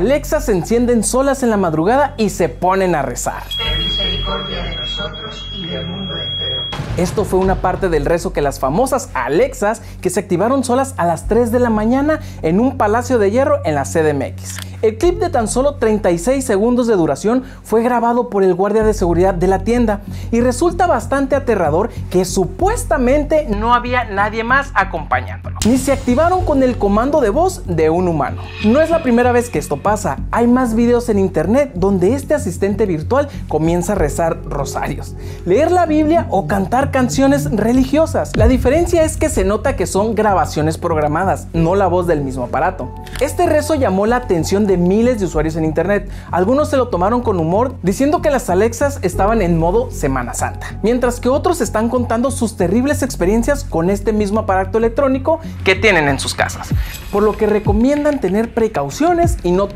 Alexa se encienden solas en la madrugada y se ponen a rezar. Ten misericordia de nosotros y del mundo entero. Esto fue una parte del rezo que las famosas Alexas que se activaron solas a las 3 de la mañana en un palacio de hierro en la CDMX. El clip de tan solo 36 segundos de duración fue grabado por el guardia de seguridad de la tienda y resulta bastante aterrador que supuestamente no había nadie más acompañándolo. Ni se activaron con el comando de voz de un humano. No es la primera vez que esto pasa, hay más videos en internet donde este asistente virtual comienza a rezar rosarios, leer la Biblia o cantar canciones religiosas. La diferencia es que se nota que son grabaciones programadas, no la voz del mismo aparato. Este rezo llamó la atención de miles de usuarios en internet. Algunos se lo tomaron con humor diciendo que las Alexas estaban en modo Semana Santa, mientras que otros están contando sus terribles experiencias con este mismo aparato electrónico que tienen en sus casas, por lo que recomiendan tener precauciones y no tomar